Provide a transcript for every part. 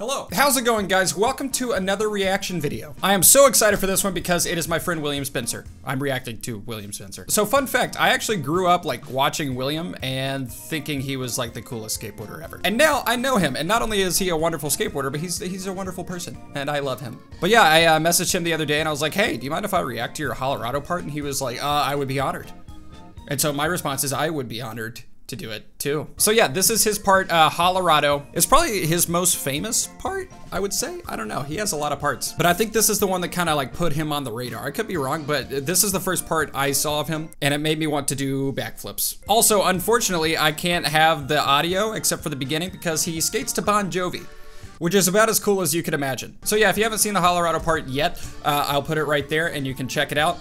Hello. How's it going guys? Welcome to another reaction video. I am so excited for this one because it is my friend William Spencer. I'm reacting to William Spencer. So fun fact, I actually grew up like watching William and thinking he was like the coolest skateboarder ever. And now I know him and not only is he a wonderful skateboarder, but he's he's a wonderful person and I love him. But yeah, I uh, messaged him the other day and I was like, hey, do you mind if I react to your Colorado part? And he was like, uh, I would be honored. And so my response is I would be honored to do it too. So yeah, this is his part, uh, Colorado. It's probably his most famous part, I would say. I don't know, he has a lot of parts. But I think this is the one that kind of like put him on the radar. I could be wrong, but this is the first part I saw of him and it made me want to do backflips. Also, unfortunately, I can't have the audio except for the beginning because he skates to Bon Jovi which is about as cool as you could imagine. So yeah, if you haven't seen the Colorado part yet, uh, I'll put it right there and you can check it out.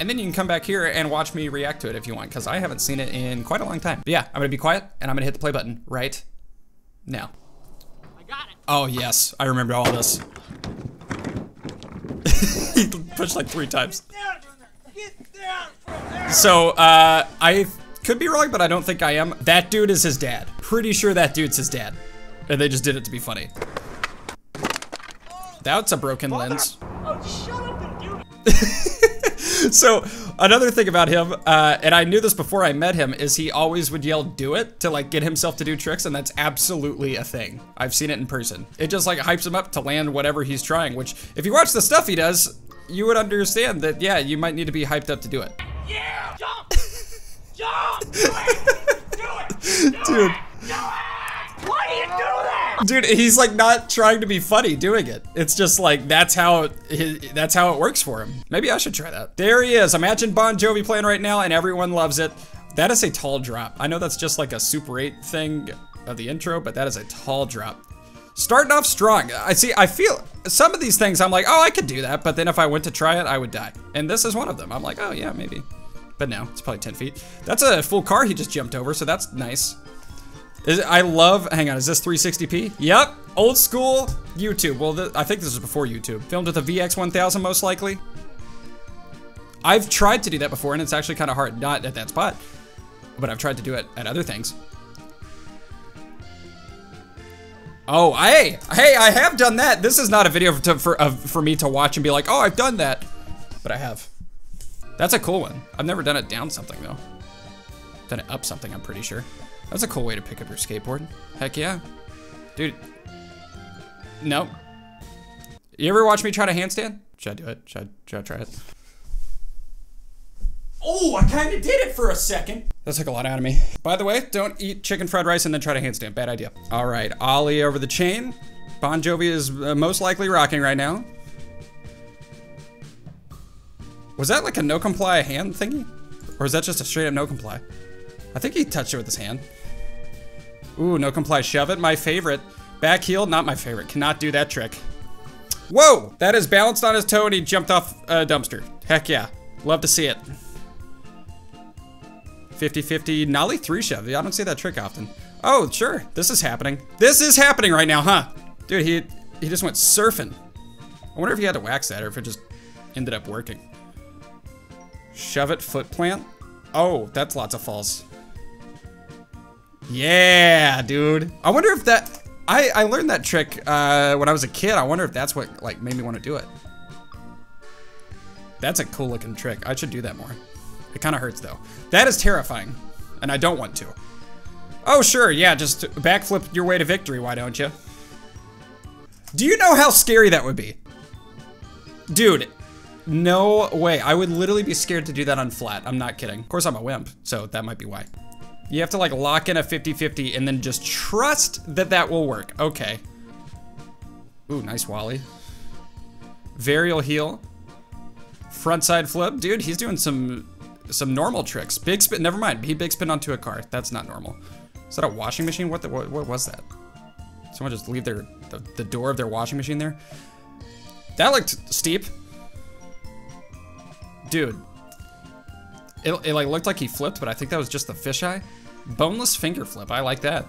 And then you can come back here and watch me react to it if you want, because I haven't seen it in quite a long time. But yeah, I'm gonna be quiet and I'm gonna hit the play button right now. I got it. Oh yes, I remember all this. he pushed like three times. So, uh, I could be wrong, but I don't think I am. That dude is his dad. Pretty sure that dude's his dad. And they just did it to be funny. That's a broken lens. Oh, so another thing about him, uh, and I knew this before I met him, is he always would yell "do it" to like get himself to do tricks, and that's absolutely a thing. I've seen it in person. It just like hypes him up to land whatever he's trying. Which, if you watch the stuff he does, you would understand that yeah, you might need to be hyped up to do it. Yeah, jump, jump, do it, do it, do dude. It, do it. Why do you do that? Dude, he's like not trying to be funny doing it. It's just like that's how it, that's how it works for him. Maybe I should try that. There he is. Imagine Bon Jovi playing right now and everyone loves it. That is a tall drop. I know that's just like a Super 8 thing of the intro, but that is a tall drop. Starting off strong. I see, I feel some of these things I'm like, oh, I could do that. But then if I went to try it, I would die. And this is one of them. I'm like, oh yeah, maybe. But no, it's probably 10 feet. That's a full car he just jumped over, so that's nice. Is, I love, hang on, is this 360p? Yep, old school YouTube. Well, I think this was before YouTube. Filmed with a VX1000 most likely. I've tried to do that before and it's actually kind of hard. Not at that spot, but I've tried to do it at other things. Oh, hey, hey, I have done that. This is not a video for, for, uh, for me to watch and be like, oh, I've done that. But I have. That's a cool one. I've never done it down something though. It up something, I'm pretty sure. That's a cool way to pick up your skateboard. Heck yeah. Dude. Nope. You ever watch me try to handstand? Should I do it? Should I, should I try it? Oh, I kind of did it for a second. That took a lot out of me. By the way, don't eat chicken fried rice and then try to handstand. Bad idea. All right, Ollie over the chain. Bon Jovi is uh, most likely rocking right now. Was that like a no comply hand thingy? Or is that just a straight up no comply? I think he touched it with his hand. Ooh, no comply shove it, my favorite. Back heel, not my favorite. Cannot do that trick. Whoa! That is balanced on his toe and he jumped off a dumpster. Heck yeah. Love to see it. 50-50 Nollie 3 shove. I don't see that trick often. Oh, sure. This is happening. This is happening right now, huh? Dude, he he just went surfing. I wonder if he had to wax that or if it just ended up working. Shove it foot plant. Oh, that's lots of falls. Yeah, dude. I wonder if that, I, I learned that trick uh, when I was a kid. I wonder if that's what like made me want to do it. That's a cool looking trick. I should do that more. It kind of hurts though. That is terrifying, and I don't want to. Oh, sure, yeah, just backflip your way to victory, why don't you? Do you know how scary that would be? Dude, no way. I would literally be scared to do that on flat. I'm not kidding. Of course, I'm a wimp, so that might be why. You have to like lock in a 50-50 and then just trust that that will work. Okay. Ooh, nice Wallie. Varial heel. Frontside flip. Dude, he's doing some some normal tricks. Big spin, never mind. He big spin onto a car. That's not normal. Is that a washing machine? What, the, what, what was that? Someone just leave their the, the door of their washing machine there? That looked steep. Dude. It, it like looked like he flipped, but I think that was just the fisheye. Boneless finger flip, I like that.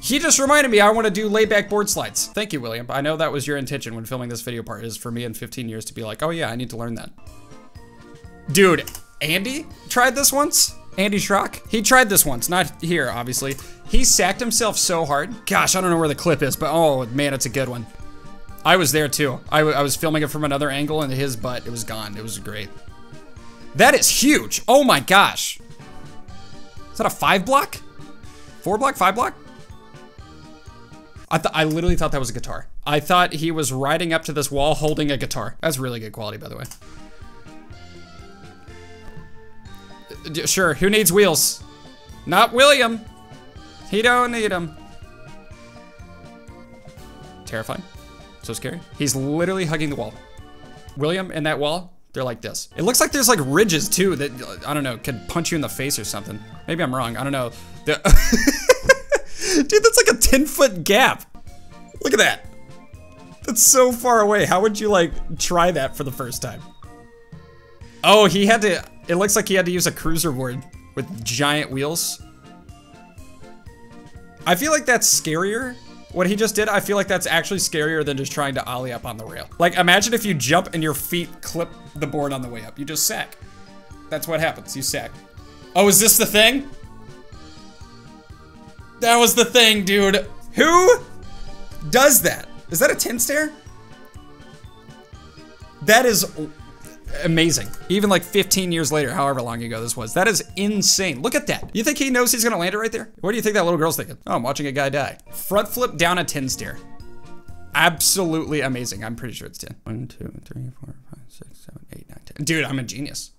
He just reminded me I want to do layback board slides. Thank you, William. I know that was your intention when filming this video part, is for me in 15 years to be like, oh yeah, I need to learn that. Dude, Andy tried this once, Andy Schrock. He tried this once, not here, obviously. He sacked himself so hard. Gosh, I don't know where the clip is, but oh man, it's a good one. I was there too. I, I was filming it from another angle and his butt, it was gone. It was great. That is huge. Oh my gosh. Is that a five block? Four block, five block? I, I literally thought that was a guitar. I thought he was riding up to this wall holding a guitar. That's really good quality, by the way. Sure, who needs wheels? Not William. He don't need them. Terrifying. So scary. He's literally hugging the wall. William and that wall, they're like this. It looks like there's like ridges too that, I don't know, could punch you in the face or something. Maybe I'm wrong, I don't know. Dude, that's like a 10 foot gap. Look at that. That's so far away. How would you like try that for the first time? Oh, he had to, it looks like he had to use a cruiser board with giant wheels. I feel like that's scarier. What he just did, I feel like that's actually scarier than just trying to ollie up on the rail. Like, imagine if you jump and your feet clip the board on the way up. You just sack. That's what happens, you sack. Oh, is this the thing? That was the thing, dude. Who does that? Is that a 10 stair? That is amazing. Even like 15 years later, however long ago this was. That is insane. Look at that. You think he knows he's gonna land it right there? What do you think that little girl's thinking? Oh, I'm watching a guy die. Front flip down a 10 stair. Absolutely amazing. I'm pretty sure it's 10. 1, 2, 3, 4, 5, 6, 7, 8, 9, 10. Dude, I'm a genius.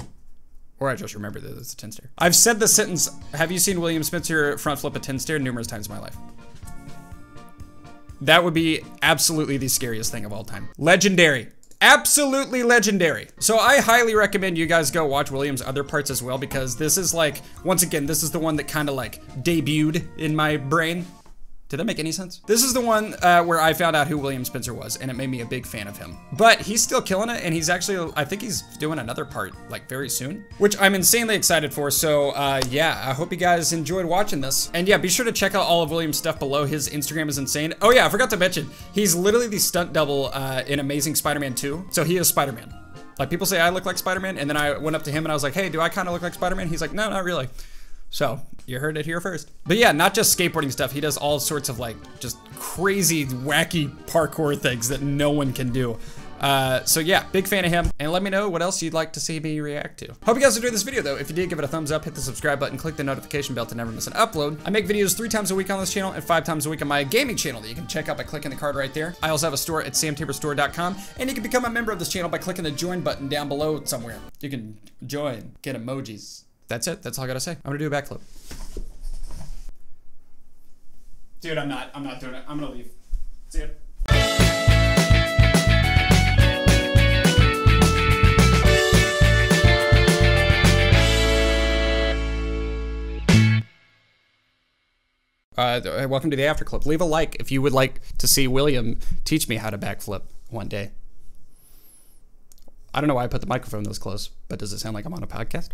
Or I just remember that it's a 10 stair. I've said the sentence, have you seen William Spencer front flip a 10 stair numerous times in my life. That would be absolutely the scariest thing of all time. Legendary absolutely legendary. So I highly recommend you guys go watch William's other parts as well because this is like, once again, this is the one that kind of like debuted in my brain. Did that make any sense? This is the one uh, where I found out who William Spencer was, and it made me a big fan of him. But he's still killing it, and he's actually, I think he's doing another part, like, very soon, which I'm insanely excited for. So, uh, yeah, I hope you guys enjoyed watching this. And yeah, be sure to check out all of William's stuff below. His Instagram is insane. Oh yeah, I forgot to mention, he's literally the stunt double uh, in Amazing Spider-Man 2. So he is Spider-Man. Like, people say I look like Spider-Man, and then I went up to him and I was like, hey, do I kind of look like Spider-Man? He's like, no, not really. So you heard it here first. But yeah, not just skateboarding stuff. He does all sorts of like just crazy, wacky parkour things that no one can do. Uh, so yeah, big fan of him. And let me know what else you'd like to see me react to. Hope you guys enjoyed this video though. If you did, give it a thumbs up, hit the subscribe button, click the notification bell to never miss an upload. I make videos three times a week on this channel and five times a week on my gaming channel that you can check out by clicking the card right there. I also have a store at samtaborstore.com and you can become a member of this channel by clicking the join button down below somewhere. You can join, get emojis. That's it. That's all I gotta say. I'm gonna do a backflip. Dude, I'm not. I'm not doing it. I'm gonna leave. See ya. Uh, welcome to the after clip. Leave a like if you would like to see William teach me how to backflip one day. I don't know why I put the microphone this close, but does it sound like I'm on a podcast?